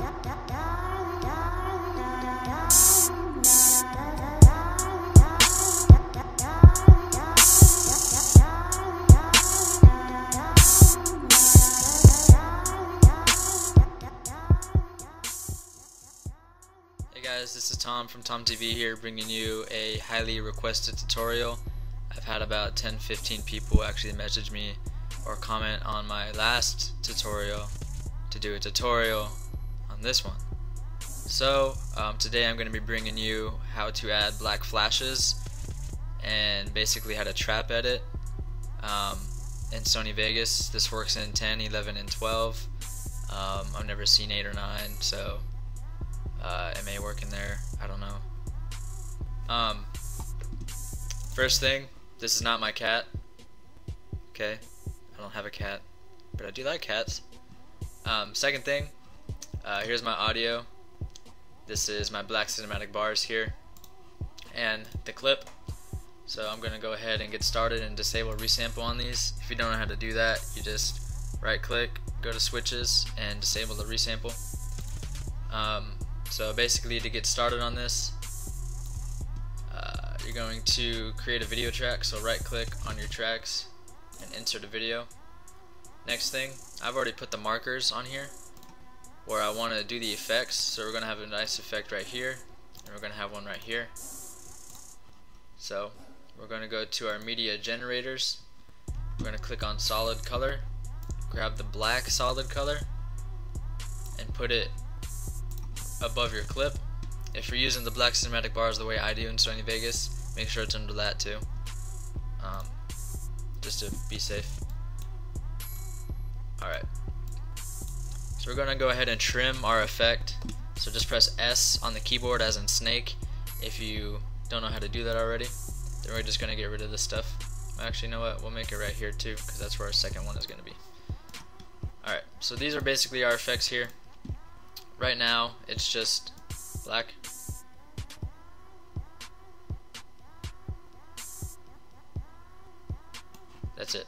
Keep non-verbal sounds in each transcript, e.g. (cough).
Hey guys, this is Tom from Tom TV here bringing you a highly requested tutorial. I've had about 10-15 people actually message me or comment on my last tutorial to do a tutorial on this one. So um, today I'm going to be bringing you how to add black flashes and basically how to trap edit um, in Sony Vegas. This works in 10, 11, and 12. Um, I've never seen 8 or 9 so uh, it may work in there. I don't know. Um, first thing, this is not my cat. Okay, I don't have a cat, but I do like cats. Um, second thing, uh, here's my audio. This is my black cinematic bars here, and the clip. So I'm gonna go ahead and get started and disable resample on these. If you don't know how to do that, you just right click, go to switches, and disable the resample. Um, so basically to get started on this, uh, you're going to create a video track, so right click on your tracks and insert a video. Next thing, I've already put the markers on here where I want to do the effects, so we're going to have a nice effect right here, and we're going to have one right here. So we're going to go to our media generators, we're going to click on solid color, grab the black solid color, and put it above your clip. If you're using the black cinematic bars the way I do in Sony Vegas, make sure it's under that too. Um, just to be safe. Alright. We're going to go ahead and trim our effect. So just press S on the keyboard as in snake. If you don't know how to do that already, then we're just going to get rid of this stuff. Actually, you know what? We'll make it right here too, because that's where our second one is going to be. Alright, so these are basically our effects here. Right now, it's just black. That's it.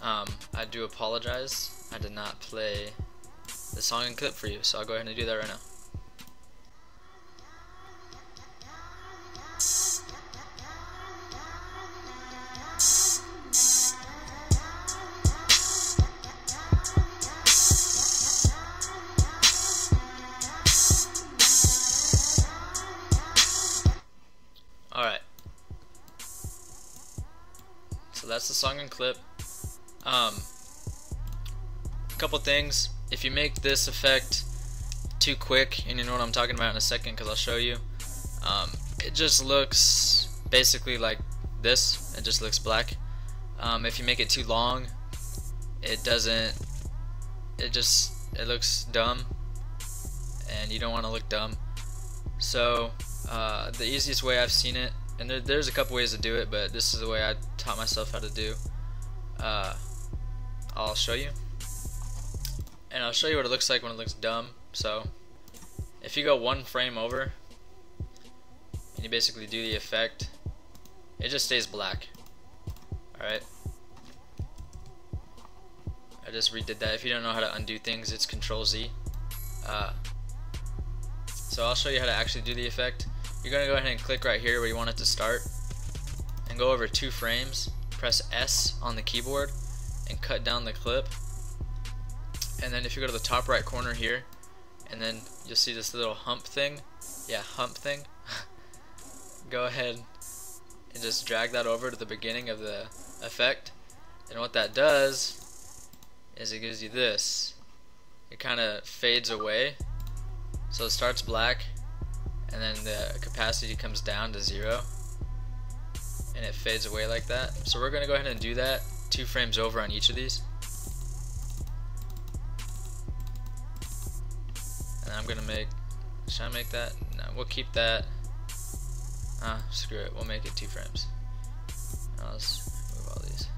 Um, I do apologize. I did not play the song and clip for you, so I'll go ahead and do that right now. Alright. So that's the song and clip. Um, couple things. If you make this effect too quick, and you know what I'm talking about in a second because I'll show you, um, it just looks basically like this. It just looks black. Um, if you make it too long, it doesn't. It just it looks dumb, and you don't want to look dumb. So uh, the easiest way I've seen it, and there, there's a couple ways to do it, but this is the way I taught myself how to do. Uh, I'll show you, and I'll show you what it looks like when it looks dumb. So if you go one frame over, and you basically do the effect, it just stays black. Alright. I just redid that. If you don't know how to undo things, it's Control Z. Uh, so I'll show you how to actually do the effect. You're going to go ahead and click right here where you want it to start and go over two frames. Press S on the keyboard and cut down the clip. And then if you go to the top right corner here and then you'll see this little hump thing. Yeah, hump thing. (laughs) go ahead and just drag that over to the beginning of the effect. And what that does is it gives you this. It kind of fades away so it starts black and then the capacity comes down to zero and it fades away like that. So we're going to go ahead and do that two frames over on each of these. And I'm to make, should I make that? No, we'll keep that. Ah, screw it, we'll make it two frames. Now let's move all these.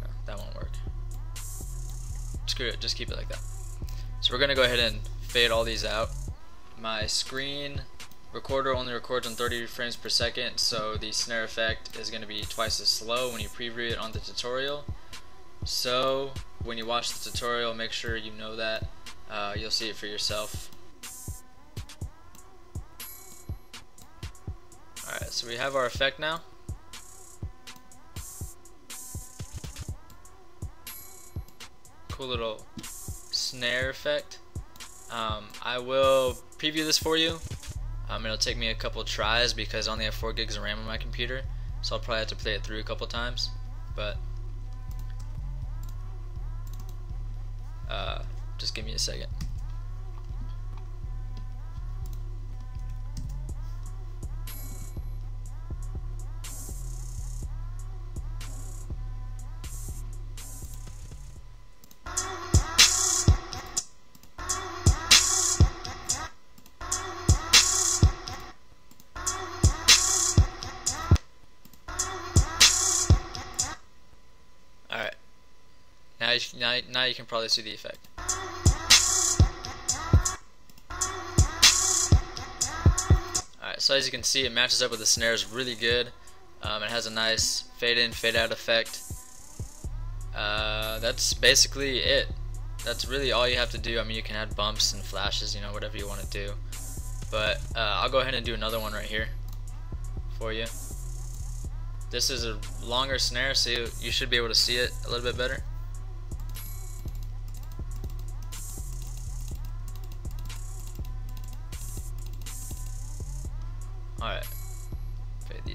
No, that won't work. Screw it, just keep it like that. So we're to go ahead and fade all these out. My screen recorder only records on 30 frames per second, so the snare effect is to be twice as slow when you preview it on the tutorial. So when you watch the tutorial, make sure you know that uh, you'll see it for yourself. Alright, so we have our effect now. Cool little snare effect. Um, I will preview this for you. Um, it'll take me a couple tries because I only have 4 gigs of RAM on my computer, so I'll probably have to play it through a couple times. But uh, just give me a second. Now you, now, now you can probably see the effect. So as you can see it matches up with the snares really good. Um, it has a nice fade in, fade out effect. Uh, that's basically it. That's really all you have to do. I mean you can add bumps and flashes, you know, whatever you want to do. But uh, I'll go ahead and do another one right here for you. This is a longer snare so you, you should be able to see it a little bit better.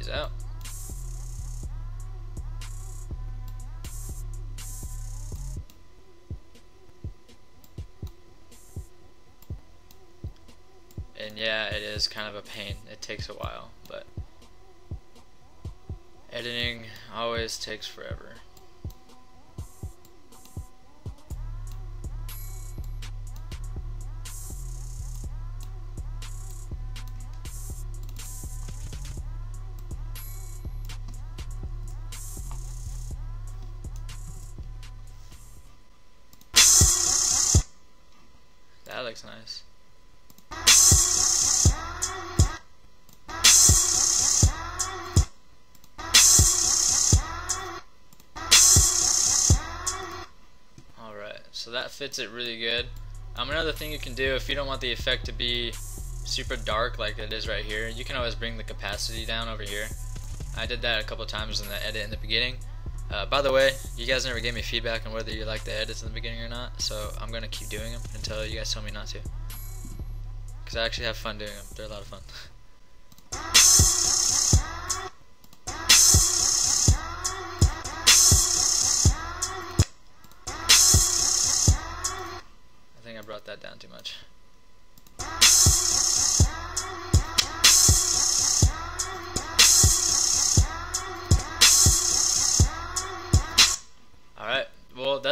Out. And yeah, it is kind of a pain. It takes a while, but editing always takes forever. Looks nice. Alright, so that fits it really good. Um, another thing you can do if you don't want the effect to be super dark like it is right here, you can always bring the capacity down over here. I did that a couple times in the edit in the beginning. Uh, by the way, you guys never gave me feedback on whether you like the edits in the beginning or not, so I'm going to keep doing them until you guys tell me not to. Because I actually have fun doing them. They're a lot of fun. (laughs)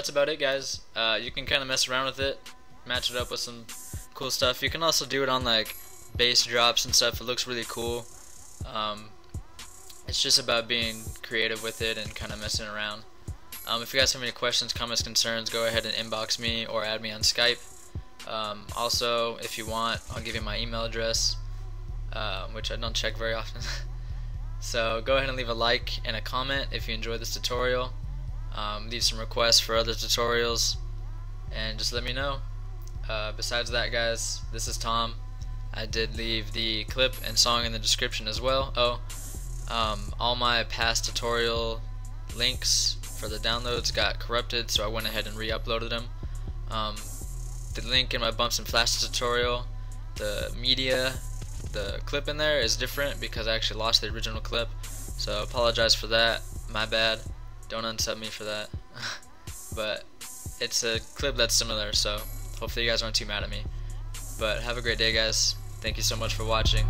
that's about it guys. Uh, you can kind of mess around with it, match it up with some cool stuff. You can also do it on like bass drops and stuff. It looks really cool. Um, it's just about being creative with it and kind of messing around. Um, if you guys have any questions, comments, concerns, go ahead and inbox me or add me on Skype. Um, also, if you want, I'll give you my email address, uh, which I don't check very often. (laughs) so go ahead and leave a like and a comment if you enjoyed this tutorial. Um, leave some requests for other tutorials, and just let me know. Uh, besides that, guys, this is Tom. I did leave the clip and song in the description as well. Oh, um, all my past tutorial links for the downloads got corrupted, so I went ahead and re-uploaded them. Um, the link in my bumps and flashes tutorial, the media, the clip in there is different because I actually lost the original clip. So apologize for that. My bad. Don't unsub me for that. (laughs) but it's a clip that's similar, so hopefully you guys aren't too mad at me. But have a great day, guys. Thank you so much for watching.